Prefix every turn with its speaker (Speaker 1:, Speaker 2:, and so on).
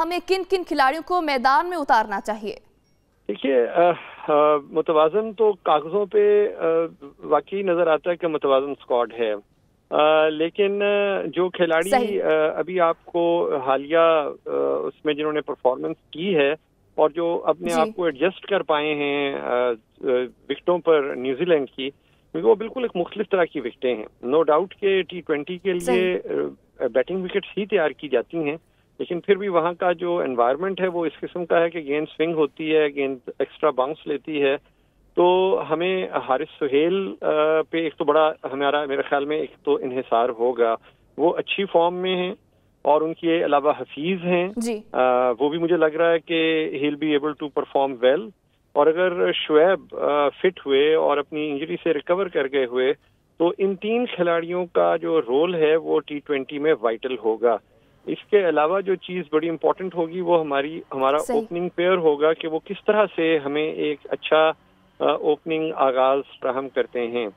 Speaker 1: ہمیں کن کن کھلاڑیوں کو میدان میں اتارنا چاہیے؟
Speaker 2: دیکھیے متوازن تو کاغذوں پہ واقعی نظر آتا ہے کہ متوازن سکواڈ ہے۔ لیکن جو کھلاڑی ابھی آپ کو حالیہ اس میں جنہوں نے پرفارمنس کی ہے اور جو اپنے جی۔ آپ کو ایڈجسٹ کر پائے ہیں وکٹوں پر نیوزی لینڈ کی کیونکہ وہ بالکل ایک مختلف طرح کی وکٹیں ہیں۔ نو ڈاؤٹ کہ ٹی ٹوینٹی کے لیے بیٹنگ وکٹس ہی تیار کی جاتی ہیں۔ لیکن پھر بھی وہاں کا جو انوائرمنٹ ہے وہ اس قسم کا ہے کہ گیند سوئنگ ہوتی ہے گیند ایکسٹرا باؤنس لیتی ہے۔ تو ہمیں حارث سہیل پہ ایک تو بڑا ہمارا میرے خیال میں ایک تو انحصار ہوگا۔ وہ اچھی فارم میں ہیں اور ان کے علاوہ حفیظ ہیں۔ جی۔ وہ بھی مجھے لگ رہا ہے کہ he'll be able to perform well اور اگر شعیب فٹ ہوئے اور اپنی انجری سے ریکور کر گئے ہوئے تو ان تین کھلاڑیوں کا جو رول ہے وہ ٹی ٹوینٹی میں وائٹل ہوگا۔ اس کے علاوہ جو چیز بڑی امپورٹنٹ ہوگی وہ ہماری ہمارا اوپننگ پیئر ہوگا کہ وہ کس طرح سے ہمیں ایک اچھا اوپننگ آغاز فراہم کرتے ہیں۔